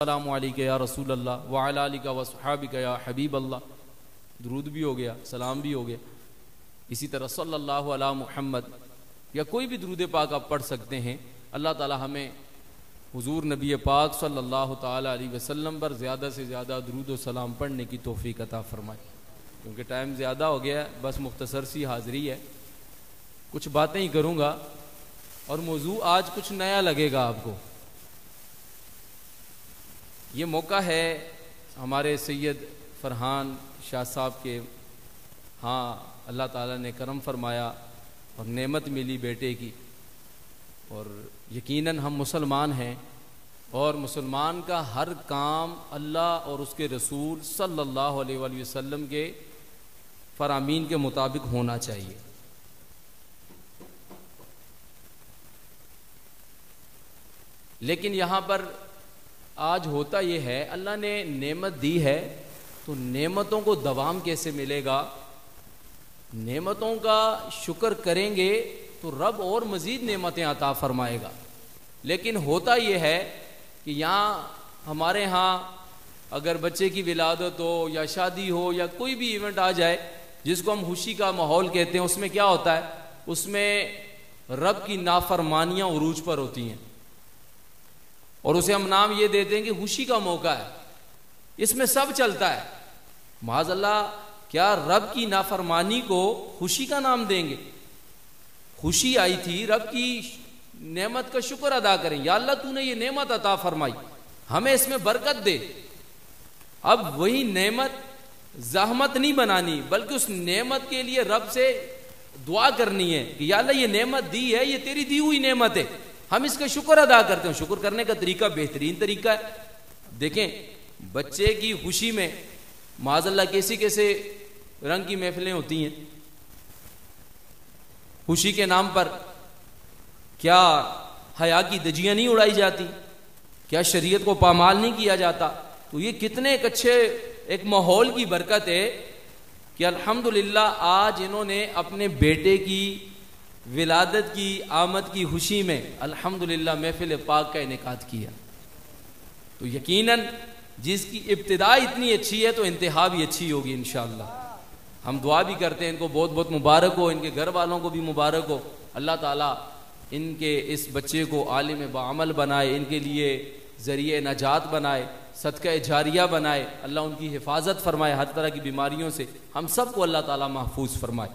या रसूल अल्लाह वाली का वसहाबिक या हबीब अल्लाह दरूद भी हो गया, सलाम भी हो गया। इसी तरह सल्लल्लाहु अला मुहम्मद या कोई भी दरूद पाक आप पढ़ सकते हैं। अल्लाह ताला हमें हुजूर नबी पाक सल्लल्लाहु ताला अलैहि वसल्लम पर ज़्यादा से ज़्यादा दरूद सलाम पढ़ने की तोफ़ी अता फरमाए। क्योंकि टाइम ज़्यादा हो गया है बस मुख्तसर सी हाज़िरी है। कुछ बातें ही करूँगा और मौजू आज कुछ नया लगेगा आपको। ये मौका है हमारे सैयद फरहान शाह साहब के। हाँ अल्लाह ताला ने करम फरमाया और नेमत मिली बेटे की। और यकीनन हम मुसलमान हैं और मुसलमान का हर काम अल्लाह और उसके रसूल सल्लल्लाहु अलैहि वसल्लम के फरामीन के मुताबिक होना चाहिए। लेकिन यहाँ पर आज होता यह है, अल्लाह ने नेमत दी है तो नेमतों को दवाम कैसे मिलेगा? नेमतों का शुक्र करेंगे तो रब और मज़ीद नेमतें अता फरमाएगा। लेकिन होता यह है कि यहाँ हमारे यहाँ अगर बच्चे की विलादत हो या शादी हो या कोई भी इवेंट आ जाए, जिसको हम खुशी का माहौल कहते हैं, उसमें क्या होता है? उसमें रब की नाफरमानियाँ उरूज पर होती हैं। और उसे हम नाम ये हैं कि खुशी का मौका है। इसमें सब चलता है। माजल्ला क्या रब की नाफरमानी को खुशी का नाम देंगे? खुशी आई थी, रब की नेमत का शुक्र अदा करें। या अल्लाह, तूने ये नेमत अता फरमाई। हमें इसमें बरकत दे। अब वही नेमत जहमत नहीं बनानी, बल्कि उस नेमत के लिए रब से दुआ करनी है कि या अल्लाह, ये नेमत दी है, ये तेरी दी हुई नेमत है। हम इसका शुक्र अदा करते हैं। शुक्र करने का तरीका बेहतरीन तरीका है। देखें, बच्चे की खुशी में माजल्ला कैसी कैसे रंग की महफिलें होती हैं। खुशी के नाम पर क्या हया की दजियाँ नहीं उड़ाई जाती, क्या शरीयत को पामाल नहीं किया जाता। तो ये कितने एक अच्छे, एक माहौल की बरकत है कि अल्हम्दुलिल्लाह आज इन्होंने अपने बेटे की विलादत की, आमद की खुशी में अल्हम्दुलिल्लाह महफिल पाक का इनका किया। तो यकीनन, जिसकी इब्तदा इतनी अच्छी है तो इंतहा भी अच्छी होगी इन हम दुआ भी करते हैं, इनको बहुत बहुत मुबारक हो, इनके घर वालों को भी मुबारक हो। अल्लाह ताला इनके इस बच्चे को आलिम बामल बनाए, इनके लिए ज़रिए नजात बनाए, सदका जारिया बनाए। अल्लाह उनकी हिफाजत फरमाए, हर तरह की बीमारियों से हम सबको अल्लाह ताला महफूज फरमाए।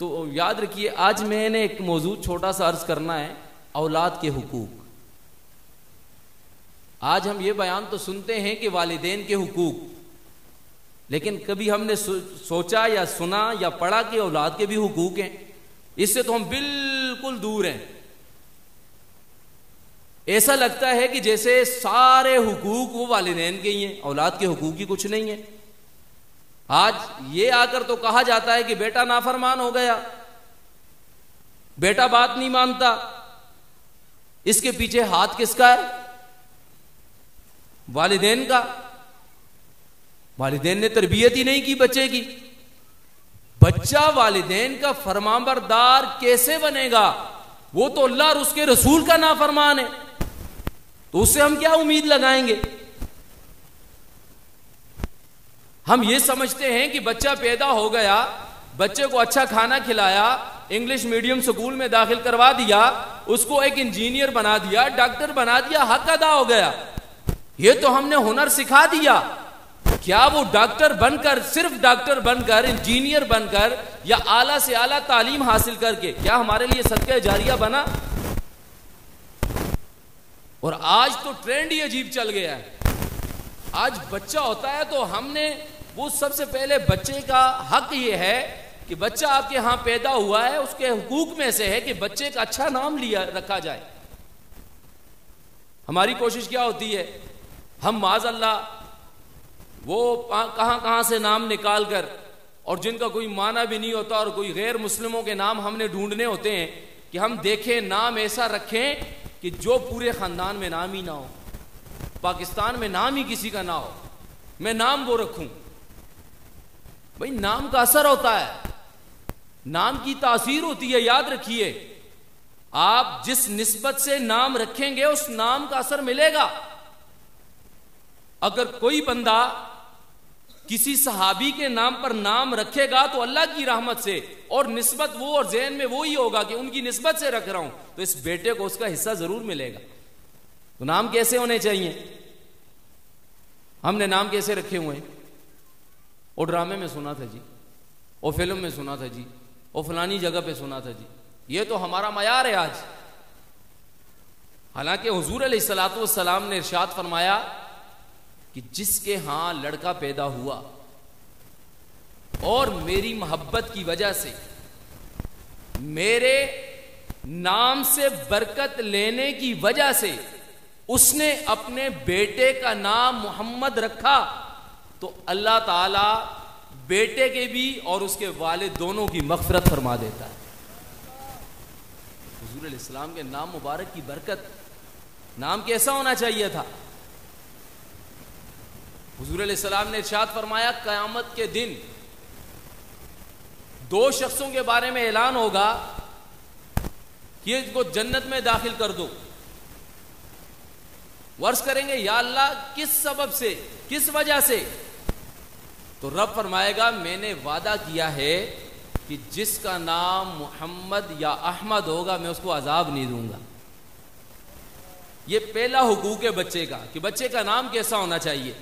तो याद रखिए, आज मैंने एक मौजूद छोटा सा अर्ज़ करना है, औलाद के हुकूक। आज हम ये बयान तो सुनते हैं कि वालदेन के हुकूक। लेकिन कभी हमने सोचा या सुना या पढ़ा कि औलाद के भी हुकूक हैं। इससे तो हम बिल्कुल दूर हैं। ऐसा लगता है कि जैसे सारे हुकूक वो वालदेन के ही हैं, औलाद के हुकूक ही कुछ नहीं है। आज ये आकर तो कहा जाता है कि बेटा नाफरमान हो गया। बेटा बात नहीं मानता। इसके पीछे हाथ किसका है? वालिदेन का। वालिदेन ने तरबियत ही नहीं की बच्चे की। बच्चा वालिदेन का फरमाबरदार कैसे बनेगा? वो तो अल्लाह और उसके रसूल का नाफरमान है। तो उससे हम क्या उम्मीद लगाएँगे? हम ये समझते हैं कि बच्चा पैदा हो गया, बच्चे को अच्छा खाना खिलाया इंग्लिश मीडियम स्कूल में दाखिल करवा दिया, उसको एक इंजीनियर बना दिया डॉक्टर बना दिया, हक अदा हो गया। ये तो हमने हुनर सिखा दिया। क्या वो डॉक्टर बनकर, सिर्फ़ डॉक्टर बनकर इंजीनियर बनकर, या आला से आला तालीम हासिल करके, क्या हमारे लिए सदका जारिया बना? और आज तो ट्रेंड ही अजीब चल गया है। आज बच्चा होता है तो हमने वो सबसे पहले बच्चे का हक ये है कि बच्चा आपके यहाँ पैदा हुआ है, उसके हकूक में से है कि बच्चे का अच्छा नाम लिया, रखा जाए। हमारी कोशिश क्या होती है? हम माज अल्लाह वो कहाँ कहाँ से नाम निकाल कर और जिनका कोई माना भी नहीं होता और कोई गैर मुस्लिमों के नाम हमने ढूँढने होते हैं, कि हम देखें, नाम ऐसा रखें कि जो पूरे खानदान में नाम ही ना हो। पाकिस्तान में नाम ही किसी का ना हो। मैं नाम वो रखूँ। भाई, नाम का असर होता है। नाम की तासीर होती है, याद रखिए। आप जिस निस्बत से नाम रखेंगे, उस नाम का असर मिलेगा। अगर कोई बंदा किसी सहाबी के नाम पर नाम रखेगा तो अल्लाह की रहमत से, और निस्बत वो, और जहन में वो ही होगा कि उनकी निस्बत से रख रहा हूँ तो इस बेटे को उसका हिस्सा ज़रूर मिलेगा। तो नाम कैसे होने चाहिए? हमने नाम कैसे रखे हुए हैं? और ड्रामे में सुना था जी, और फ़िल्म में सुना था जी, और फलानी जगह पे सुना था जी। ये तो हमारा मयार है आज। हालाँकि हजूर सलाम ने इर्शाद फरमाया कि जिसके हाँ लड़का पैदा हुआ, और मेरी मोहब्बत की वजह से मेरे नाम से बरकत लेने की वजह से उसने अपने बेटे का नाम मोहम्मद रखा तो अल्लाह ताला बेटे के भी और उसके वाले दोनों की मफरत फरमा देता है। हजूर इस्लाम के नाम मुबारक की बरकत, नाम कैसा होना चाहिए था? हजूर सलाम ने इर्शाद फरमाया, कयामत के दिन दो शख्सों के बारे में ऐलान होगा कि इसको जन्नत में दाखिल कर दो। वर्ष करेंगे, या अल्लाह किस सबब से, किस वजह से तो रब फरमाएगा, मैंने वादा किया है कि जिसका नाम मोहम्मद या अहमद होगा, मैं उसको अजाब नहीं दूँगा। ये पहला हुकूक है बच्चे का, कि बच्चे का नाम कैसा होना चाहिए।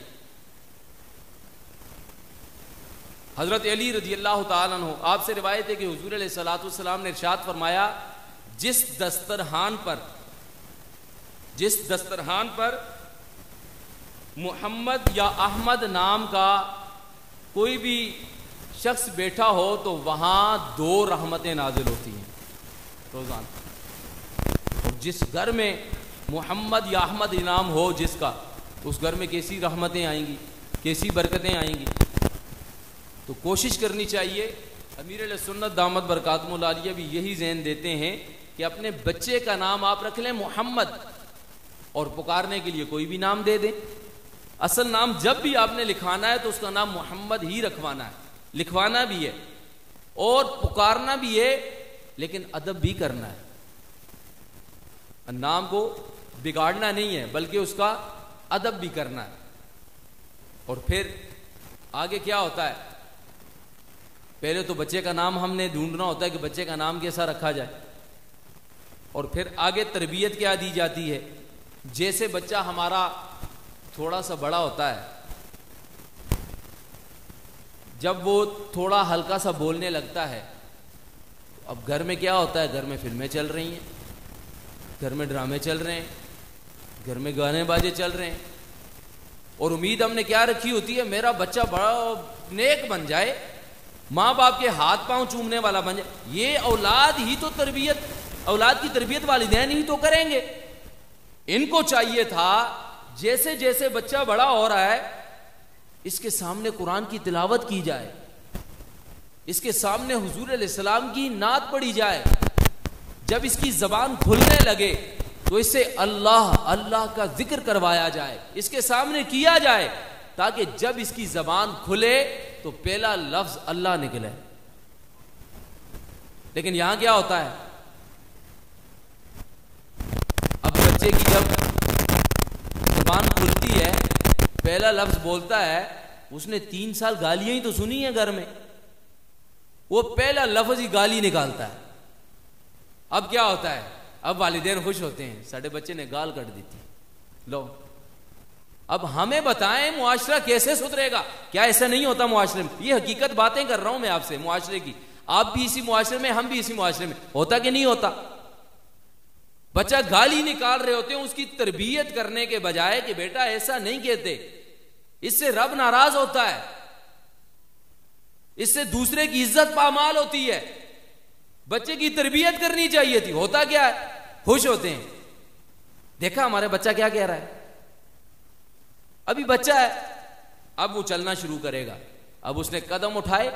हज़रत अली रज़ी अल्लाह आपसे रिवायत है कि हजूर सलाम ने इर्शाद फरमाया, जिस दस्तरहान पर, जिस दस्तरहान पर मोहम्मद या अहमद नाम का कोई भी शख्स बैठा हो तो वहाँ दो रहमतें नाजिल होती हैं। रोज़ाना। और जिस घर में मोहम्मद या अहमद इनाम हो जिसका, उस घर में कैसी रहमतें आएँगी, कैसी बरकतें आएँगी? तो कोशिश करनी चाहिए, अमीर सुन्नत दामद बरकातमिया भी यही जहन देते हैं कि अपने बच्चे का नाम आप रख लें मोहम्मद, और पुकारने के लिए कोई भी नाम दे दें। असल नाम जब भी आपने लिखवाना है तो उसका नाम मोहम्मद ही रखवाना है। लिखवाना भी है और पुकारना भी है, लेकिन अदब भी करना है। नाम को बिगाड़ना नहीं है, बल्कि उसका अदब भी करना है। और फिर आगे क्या होता है? पहले तो बच्चे का नाम हमने ढूंढना होता है कि बच्चे का नाम कैसा रखा जाए। और फिर आगे तरबियत क्या दी जाती है? जैसे बच्चा हमारा थोड़ा सा बड़ा होता है। जब वो थोड़ा हल्का सा बोलने लगता है तो अब घर में क्या होता है? घर में फ़िल्में चल रही हैं, घर में ड्रामे चल रहे हैं, घर में गाने बाजे चल रहे हैं। और उम्मीद हमने क्या रखी होती है? मेरा बच्चा बड़ा नेक बन जाए माँ बाप के हाथ पाँव चूमने वाला बन जाए। ये औलाद ही तो तरबियत, औलाद की तरबियत वालिदैन ही तो करेंगे। इनको चाहिए था जैसे जैसे बच्चा बड़ा हो रहा है इसके सामने कुरान की तिलावत की जाए, इसके सामने हुजूर सलाम की नात पढ़ी जाए, जब इसकी जबान खुलने लगे तो इसे अल्लाह अल्लाह का ज़िक्र करवाया जाए, इसके सामने किया जाए, ताकि जब इसकी जबान खुले तो पहला लफ्ज अल्लाह निकले। लेकिन यहाँ क्या होता है? अब बच्चे की जब जबान खुलती है, पहला लफ्ज बोलता है, उसने तीन साल गालियाँ ही तो सुनी है घर में। वो पहला लफ्ज ही गाली निकालता है। अब क्या होता है? अब वालिदेन खुश होते हैं। साढ़े बच्चे ने गाल कट दी थी। लो। अब हमें बताएँ, मुआशरा कैसे सुधरेगा? क्या ऐसा नहीं होता मुआशरे में? ये हकीकत बातें कर रहा हूँ मैं आपसे, मुआशरे की। आप भी इसी मुआशरे में, हम भी इसी मुआशरे में। होता कि नहीं होता? बच्चा गाली निकाल रहे होते हैं, उसकी तरबियत करने के बजाय कि बेटा ऐसा नहीं कहते। इससे रब नाराज़ होता है। इससे दूसरे की इज़्ज़त पामाल होती है। बच्चे की तरबियत करनी चाहिए थी। होता क्या है? खुश होते हैं। देखा हमारे बच्चा क्या कह रहा है? अभी बच्चा है। अब वो चलना शुरू करेगा। अब उसने कदम उठाए।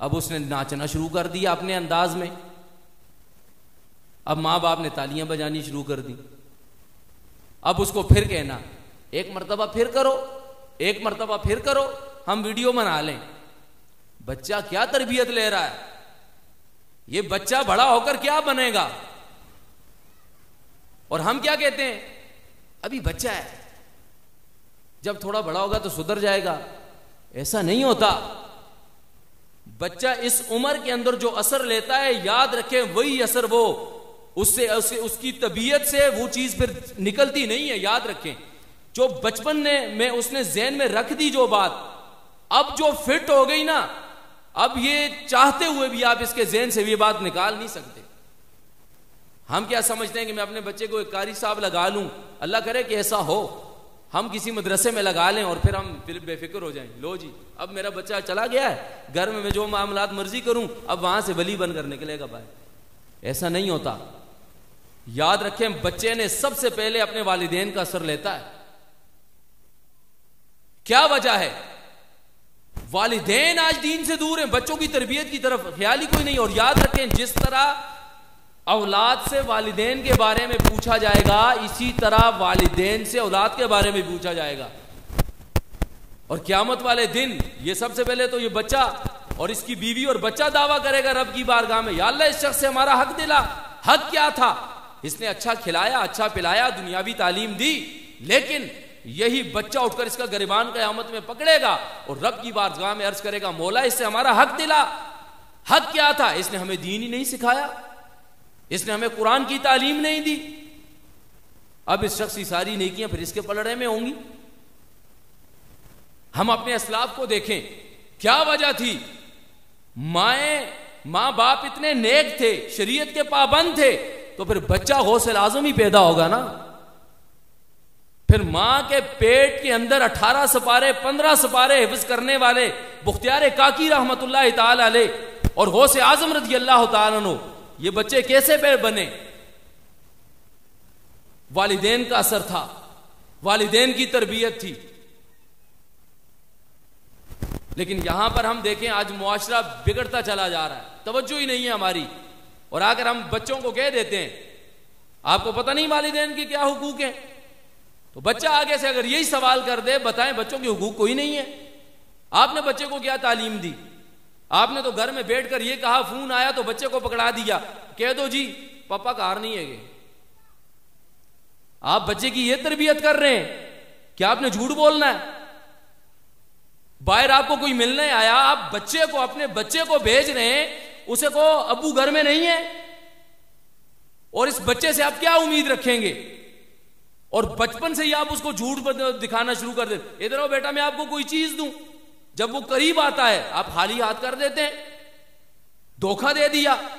अब उसने नाचना शुरू कर दिया अपने अंदाज में। अब माँ बाप ने तालियाँ बजानी शुरू कर दी। अब उसको फिर कहना, एक मरतबा फिर करो, एक मरतबा फिर करो, हम वीडियो बना लें। बच्चा क्या तरबियत ले रहा है? ये बच्चा बड़ा होकर क्या बनेगा? और हम क्या कहते हैं? अभी बच्चा है। जब थोड़ा बड़ा होगा तो सुधर जाएगा। ऐसा नहीं होता। बच्चा इस उम्र के अंदर जो असर लेता है, याद रखें, वही असर वो उससे उससे उसकी तबीयत से वो चीज़ फिर निकलती नहीं है, याद रखें। जो बचपन ने, में उसने जहन में रख दी जो बात, अब जो फिट हो गई ना, अब ये चाहते हुए भी आप इसके जहन से भी बात निकाल नहीं सकते। हम क्या समझते हैं कि मैं अपने बच्चे को एक कारी साहब लगा लूँ? अल्लाह करे कि ऐसा हो। हम किसी मदरसे में लगा लें और फिर हम फिर बेफिक्र हो जाएँ। लो जी, अब मेरा बच्चा चला गया है, घर में मैं जो मामला मर्ज़ी करूँ, अब वहाँ से वली बनकर निकलेगा भाई। ऐसा नहीं होता। याद रखें, बच्चे ने सबसे पहले अपने वालिदेन का असर लेता है। क्या वजह है? वालिदेन आज दीन से दूर हैं, बच्चों की तरबियत की तरफ़ ख्याल ही कोई नहीं। और याद रखें, जिस तरह औलाद से वालिदेन के बारे में पूछा जाएगा, इसी तरह वालिदेन से औलाद के बारे में पूछा जाएगा। और क्यामत वाले दिन, ये सबसे पहले तो ये बच्चा और इसकी बीवी और बच्चा दावा करेगा रब की बारगाह में, या इस शख्स से हमारा हक दिला। हक क्या था? इसने अच्छा खिलाया अच्छा पिलाया, दुनियावी तालीम दी, लेकिन यही बच्चा उठकर इसका गरिबान कयामत में पकड़ेगा और रब की बारगाह में अर्ज़ करेगा, मोला, इससे हमारा हक दिला। हक क्या था? इसने हमें दीन ही नहीं सिखाया। इसने हमें कुरान की तालीम नहीं दी। अब इस शख्स की सारी नेकियाँ फिर इसके पलड़े में होंगी। हम अपने असलाफ को देखें। क्या वजह थी? माए, माँ बाप इतने नेक थे, शरीयत के पाबंद थे तो फिर बच्चा गौसल आज़म ही पैदा होगा ना? फिर माँ के पेट के अंदर अठारह सपारे, पंद्रह सपारे हिफ्ज करने वाले बुख्तियार काकी रहमत और गौसे आज़म रज़ी अल्लाह तनो ये बच्चे कैसे पे बने? वालिदेन का असर था। वालिदेन की तरबियत थी। लेकिन यहाँ पर हम देखें, आज मुआशरा बिगड़ता चला जा रहा है। तवज्जो ही नहीं है हमारी। और अगर हम बच्चों को कह देते हैं, आपको पता नहीं वालिदेन के क्या हुकूक है? तो बच्चा आगे से अगर यही सवाल कर दे, बताएँ बच्चों के हुकूक कोई नहीं है। आपने बच्चे को क्या तालीम दी? आपने तो घर में बैठकर ये कहा, फ़ोन आया तो बच्चे को पकड़ा दिया। कह दो जी, पापा कार नहीं है आप बच्चे की ये तरबियत कर रहे हैं क्या आपने झूठ बोलना है। बाहर आपको कोई मिलने आया, आप बच्चे को, अपने बच्चे को भेज रहे हैं उसे को अबू घर में नहीं है। और इस बच्चे से आप क्या उम्मीद रखेंगे? और बचपन से ही आप उसको झूठ दिखाना शुरू कर देते इधर आओ बेटा, मैं आपको कोई चीज़ दूँ। जब वो करीब आता है, आप खाली हाथ कर देते हैं। धोखा दे दिया।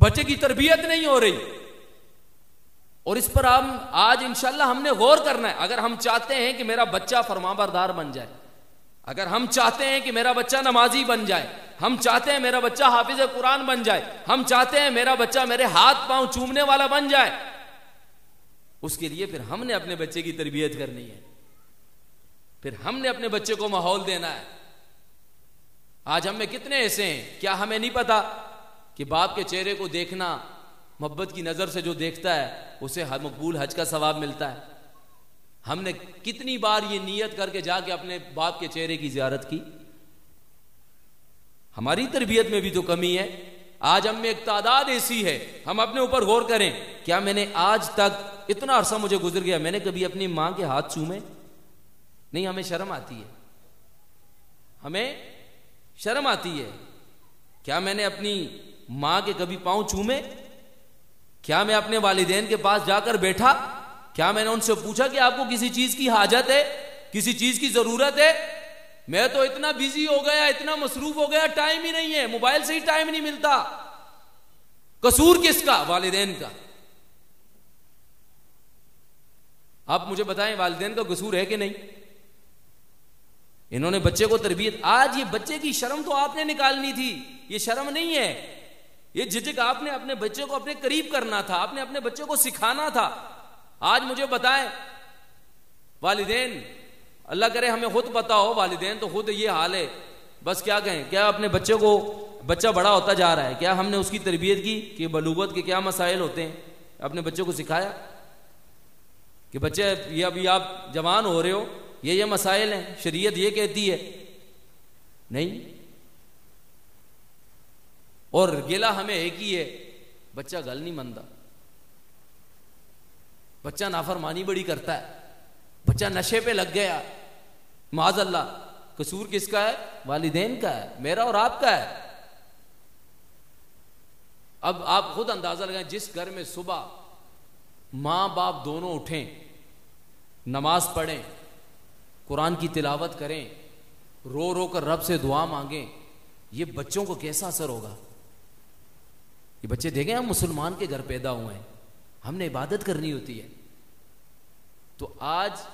बच्चे की तरबियत नहीं हो रही। और इस पर हम, आज इंशाला हमने गौर करना है। अगर हम चाहते हैं कि मेरा बच्चा फरमाबरदार बन जाए, अगर हम चाहते हैं कि मेरा बच्चा नमाजी बन जाए हम चाहते हैं मेरा बच्चा हाफिज कुरान बन जाए। हम चाहते हैं मेरा बच्चा मेरे हाथ पाँव चूमने वाला बन जाए। उसके लिए फिर हमने अपने बच्चे की तरबियत करनी है। फिर हमने अपने बच्चे को माहौल देना है। आज हम में कितने ऐसे हैं, क्या हमें नहीं पता कि बाप के चेहरे को देखना, मोहब्बत की नज़र से जो देखता है, उसे हर मकबूल हज का सवाब मिलता है। हमने कितनी बार ये नीयत करके जाके अपने बाप के चेहरे की जियारत की? हमारी तरबियत में भी तो कमी है, आज हम में एक तादाद ऐसी है, हम अपने ऊपर गौर करें, क्या मैंने आज तक इतना अरसा मुझे गुजर गया, मैंने कभी अपनी माँ के हाथ चूमे? नहीं, हमें शर्म आती है। हमें शर्म आती है, क्या मैंने अपनी माँ के कभी पाँव चूमे? क्या मैं अपने वालिदेन के पास जाकर बैठा? क्या मैंने उनसे पूछा कि आपको किसी चीज़ की हाजत है, किसी चीज़ की ज़रूरत है? मैं तो इतना बिज़ी हो गया, इतना मसरूफ हो गया टाइम ही नहीं है। मोबाइल से ही टाइम नहीं मिलता। कसूर किसका? वालिदेन का। आप मुझे बताएँ, वालिदेन का कसूर है कि नहीं? इन्होंने बच्चे को तरबियत आज ये बच्चे की शर्म तो आपने निकालनी थी। ये शर्म नहीं है। ये झिझक आपने अपने बच्चे को अपने करीब करना था, आपने अपने बच्चे को सिखाना था। आज मुझे बताएँ, वालिदेन अल्लाह करे, हमें खुद पता हो, वालिदेन तो खुद ये हाल है। बस क्या कहें, क्या अपने बच्चे को, बच्चा बड़ा होता जा रहा है? क्या हमने उसकी तरबियत की कि बलूगत के क्या मसाइल होते हैं? अपने बच्चे को सिखाया कि बच्चे, ये अभी आप जवान हो रहे हो, ये ये मसाइल हैं, शरीयत ये कहती है। नहीं। और गिला हमें एक ही है, बच्चा गल नहीं मनता। बच्चा नाफरमानी बड़ी करता है। बच्चा नशे पे लग गया। माज अल्लाह कसूर किसका है? वालिदेन का है, मेरा और आपका है। अब आप खुद अंदाज़ा लगाएँ, जिस घर में सुबह माँ बाप दोनों उठें, नमाज़ पढ़ें, कुरान की तिलावत करें रो रो कर रब से दुआ मांगें, ये बच्चों को कैसा असर होगा? ये बच्चे देखें, हम मुसलमान के घर पैदा हुए हैं। हमने इबादत करनी होती है। तो आज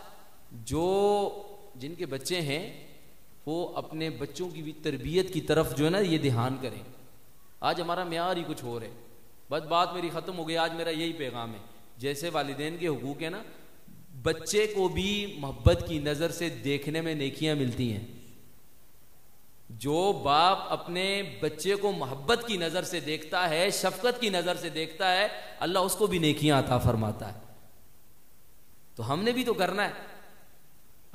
जो जिनके बच्चे हैं, वो अपने बच्चों की भी तरबियत की तरफ़ जो है ना, ये ध्यान करें। आज हमारा म्यार ही कुछ और है। बस बात मेरी ख़त्म हो गई, आज मेरा यही पैगाम है। जैसे वालदेन के हकूक़ है ना, बच्चे को भी मोहब्बत की नज़र से देखने में नेकियाँ मिलती हैं। जो बाप अपने बच्चे को मोहब्बत की नज़र से देखता है, शफकत की नज़र से देखता है, अल्लाह उसको भी नेकियाँ आता फरमाता है। तो हमने भी तो करना है।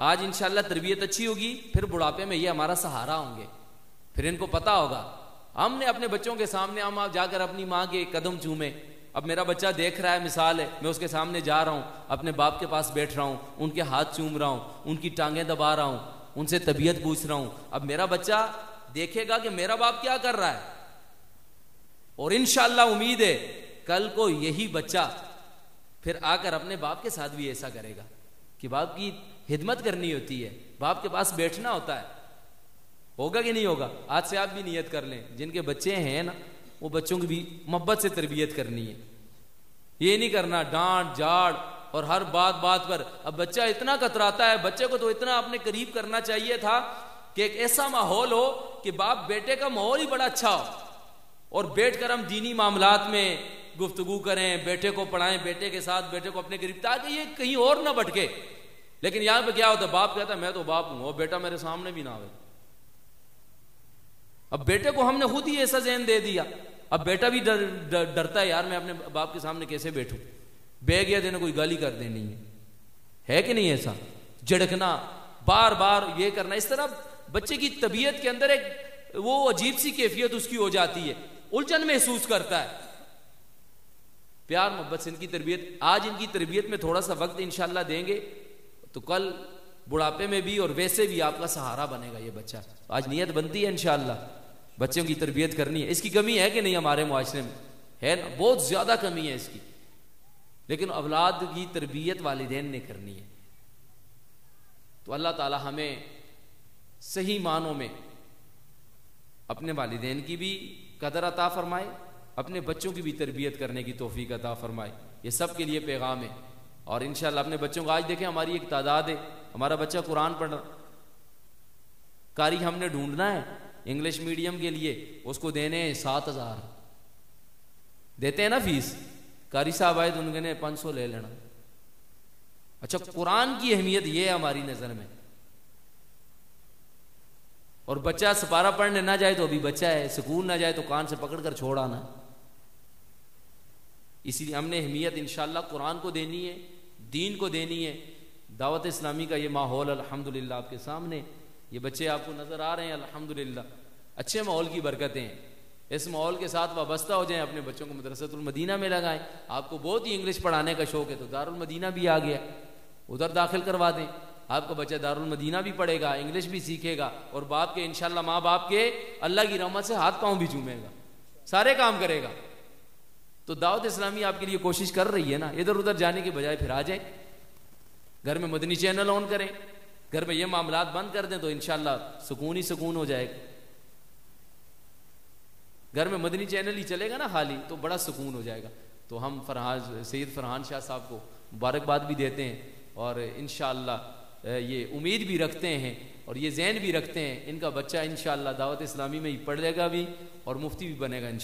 आज इंशाल्लाह तरबियत अच्छी होगी, फिर बुढ़ापे में ये हमारा सहारा होंगे। फिर इनको पता होगा, हमने अपने बच्चों के सामने, हम आप जाकर अपनी माँ के कदम चूमे अब मेरा बच्चा देख रहा है, मिसाल है, मैं उसके सामने जा रहा हूँ, अपने बाप के पास बैठ रहा हूँ, उनके हाथ चूम रहा हूँ, उनकी टांगें दबा रहा हूँ, उनसे तबीयत पूछ रहा हूँ। अब मेरा बच्चा देखेगा कि मेरा बाप क्या कर रहा है। और इनशाला उम्मीद है, कल को यही बच्चा फिर आकर अपने बाप के साथ भी ऐसा करेगा कि बाप की हिदमत करनी होती है। बाप के पास बैठना होता है। होगा कि नहीं होगा? आज से आप भी नियत कर लें। जिनके बच्चे हैं ना, वो बच्चों की भी मोहब्बत से तरबियत करनी है। ये नहीं करना, डांट, जाड़ और हर बात बात पर। अब बच्चा इतना कतराता है, बच्चे को तो इतना अपने करीब करना चाहिए था कि एक ऐसा माहौल हो कि बाप बेटे का माहौल ही बड़ा अच्छा हो। और बैठ कर हम दीनी मामलात में गुफ्तगु करें बेटे को पढ़ाएँ बेटे के साथ बेटे को अपने करीब ताकि ये कहीं और ना भटके। लेकिन यहाँ पे क्या होता है? बाप कहता है मैं तो बाप हूँ और बेटा मेरे सामने भी ना आवे। अब बेटे को हमने खुद ही ऐसा जहन दे दिया। अब बेटा भी डर, डरता है यार मैं अपने बाप के सामने कैसे बैठूं? बह गया देने कोई गाली कर देनी है। है कि नहीं ऐसा? झड़कना बार बार ये करना इस तरह बच्चे की तबीयत के अंदर एक वो अजीब सी कैफियत उसकी हो जाती है। उलझन महसूस करता है। प्यार मोहब्बत से इनकी तरबियत, आज इनकी तरबियत में थोड़ा सा वक्त इंशाल्लाह देंगे। तो कल बुढ़ापे में भी और वैसे भी आपका सहारा बनेगा ये बच्चा। आज नीयत बनती है इनशाला बच्चों की तरबियत करनी है। इसकी कमी है कि नहीं हमारे मुआशरे में? है ना? बहुत ज़्यादा कमी है इसकी। लेकिन औलाद की तरबियत वालदेन ने करनी है। तो अल्लाह ताला हमें सही मानों में अपने वालदेन की भी कदर अता फरमाए। अपने बच्चों की भी तरबियत करने की तोफ़ी अता फरमाए। ये सब के लिए पैगाम है। और इनशाला अपने बच्चों को, आज देखें, हमारी एक तादाद है। हमारा बच्चा कुरान पढ़ रहा कारी हमने ढूंढना है इंग्लिश मीडियम के लिए। उसको देने हैं सात हज़ार। देते हैं ना फ़ीस? कारी साहब आए तो उनके पाँच सौ ले लेना। अच्छा कुरान की अहमियत यह है हमारी नज़र में। और बच्चा सपारा पढ़ने ना जाए तो अभी बच्चा है, सुकून ना जाए तो कान से पकड़ कर छोड़ आना। इसलिए हमने अहमियत इंशाला कुरान को देनी है, दीन को देनी है। दावत इस्लामी का ये माहौल, अल्हम्दुलिल्लाह आपके सामने। ये बच्चे आपको नज़र आ रहे हैं, अल्हम्दुलिल्लाह। अच्छे माहौल की बरकतें। हैं इस माहौल के साथ वाबस्ता हो जाएँ, अपने बच्चों को मदरसतुलमदीना में लगाएँ। आपको बहुत ही इंग्लिश पढ़ाने का शौक है तो दारुलमदीना भी आ गया। उधर दाखिल करवा दें। आपका बच्चा दारुलमदीना भी पढ़ेगा, इंग्लिश भी सीखेगा, और बाप के इनशाला माँ बाप के, अल्लाह की रहमत से हाथ पाँव भी चूमेगा। सारे काम करेगा। तो दावत इस्लामी आपके लिए कोशिश कर रही है ना, इधर उधर जाने के बजाय फिर आ जाए। घर में मदनी चैनल ऑन करें, घर में ये मामला बंद कर दें तो इनशाला सुकून ही सुकून हो जाएगा। घर में मदनी चैनल ही चलेगा ना खाली तो बड़ा सुकून हो जाएगा। तो हम फरहान सैद फरहान शाह साहब को मुबारकबाद भी देते हैं और इन ये उम्मीद भी रखते हैं और ये जहन भी रखते हैं, इनका बच्चा इन दावत इस्लामी में ही पढ़ लेगा भी और मुफ्ती भी बनेगा इन